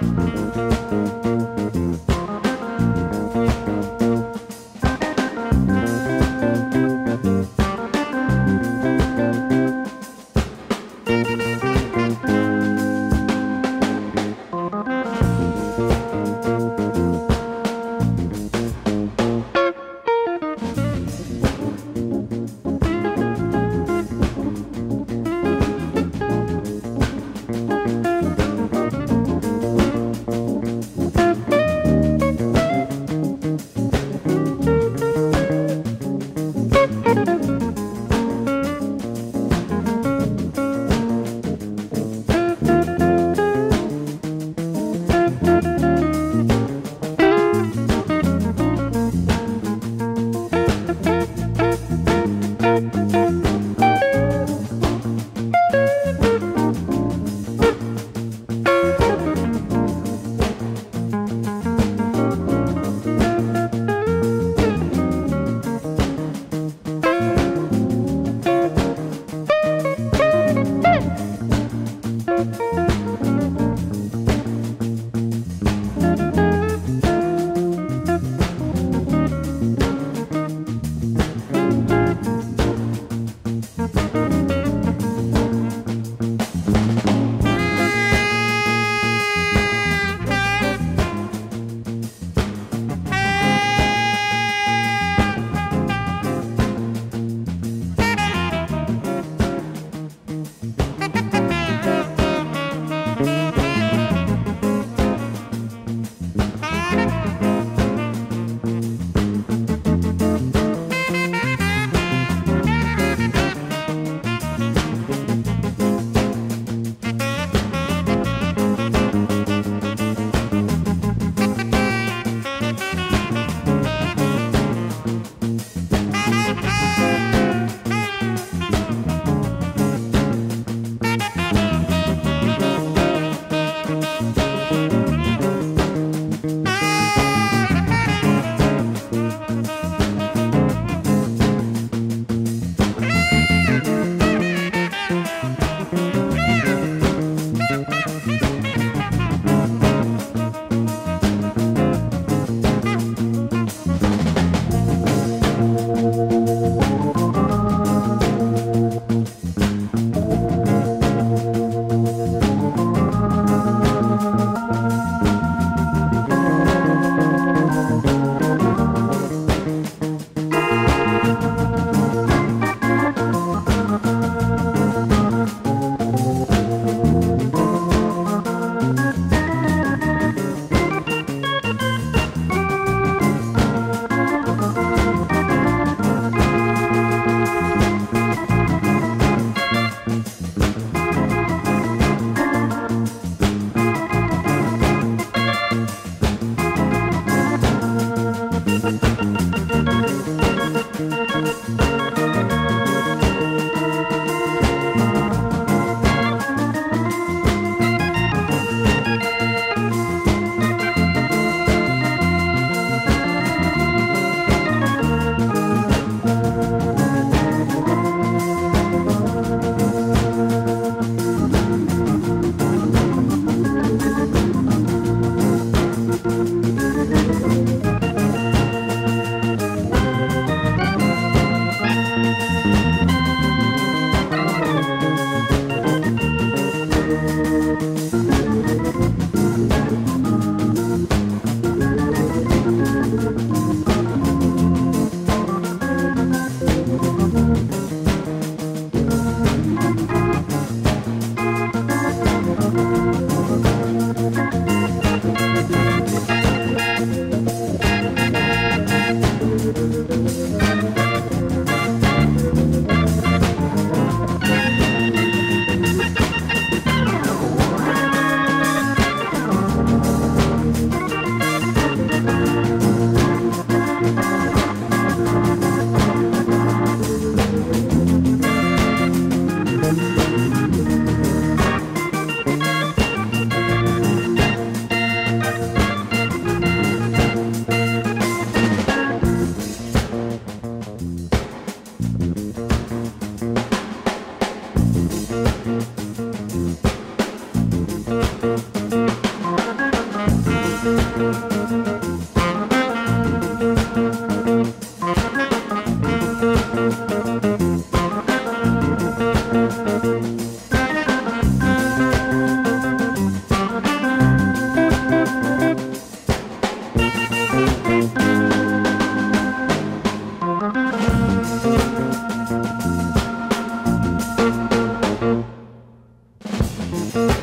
Bye. Música